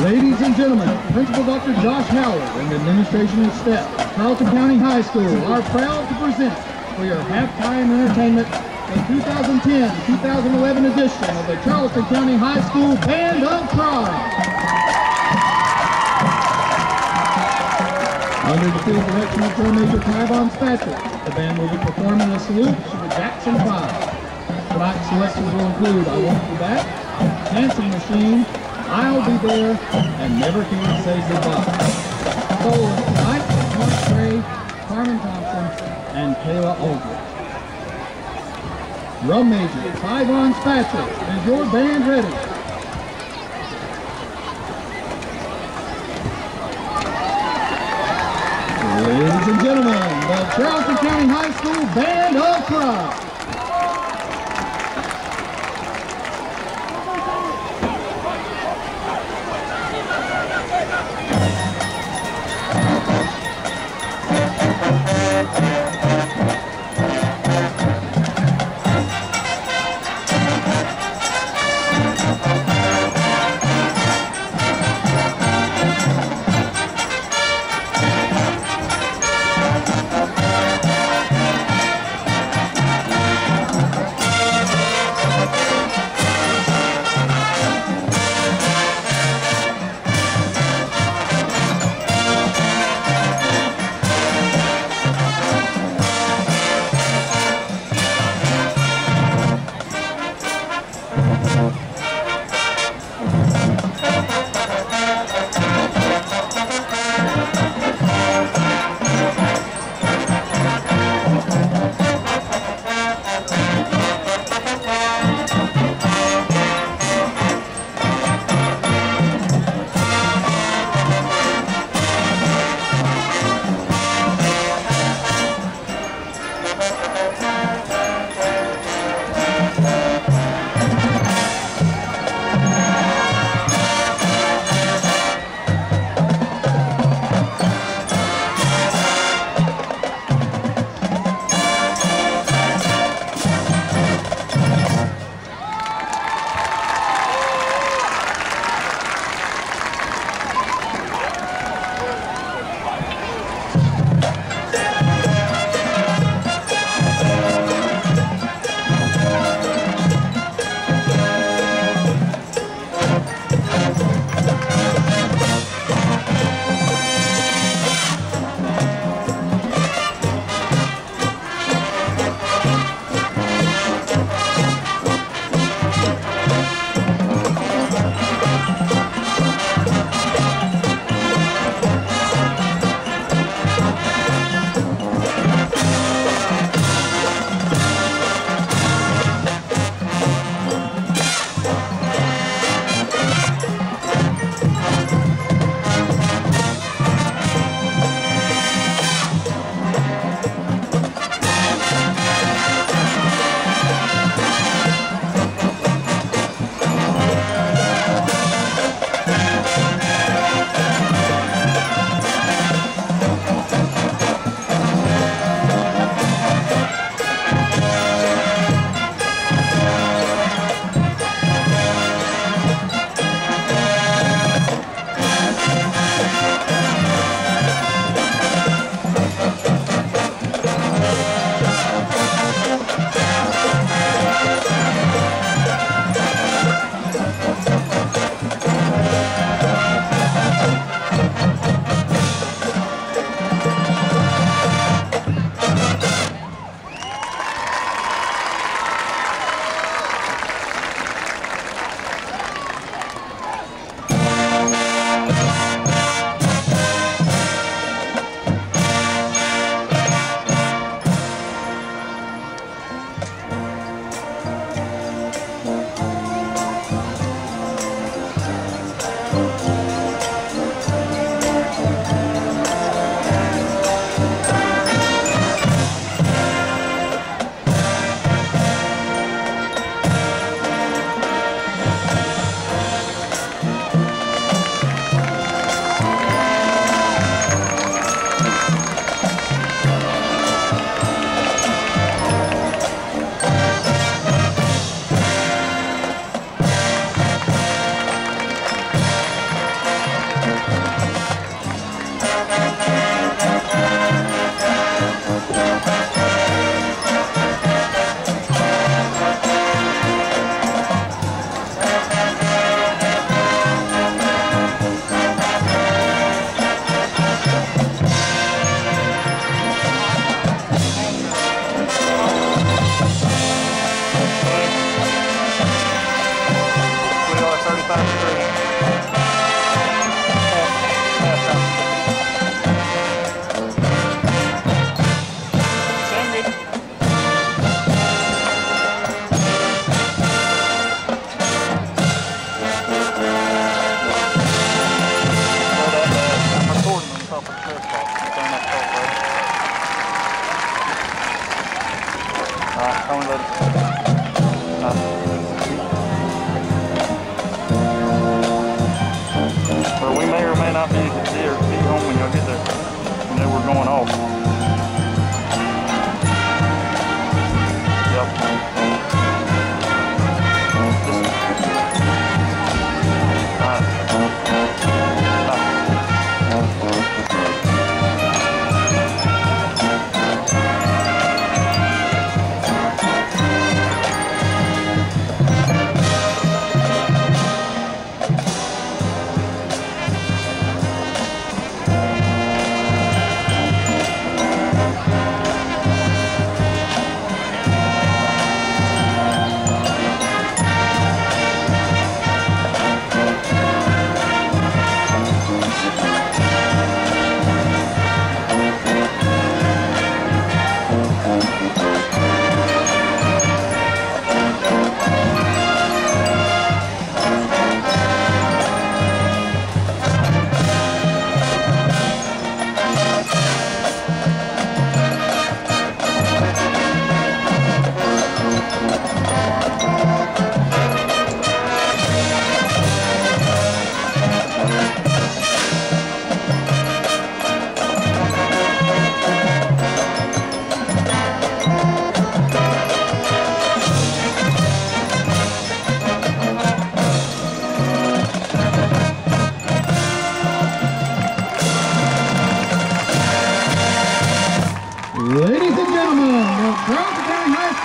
Ladies and gentlemen, Principal Dr. Josh Howard and the administration of STEP, Charlton County High School are proud to present for your halftime entertainment the 2010-2011 edition of the Charlton County High School Band of Pride. Under the field direction of Drill Major Tyvon Spatcher, the band will be performing a salute to the Jackson Five. Tonight's selections will include I Want You Back, Dancing Machine, I'll Be There, and Never Can Say Goodbye. Soloist tonight, Mark Gray, Carmen Thompson, and Kayla Aldridge. Drum Major, Tyvon Spatcher, is your band ready? Ladies and gentlemen, the Charlton County High School Band of Pride. 35 degrees.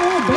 Oh,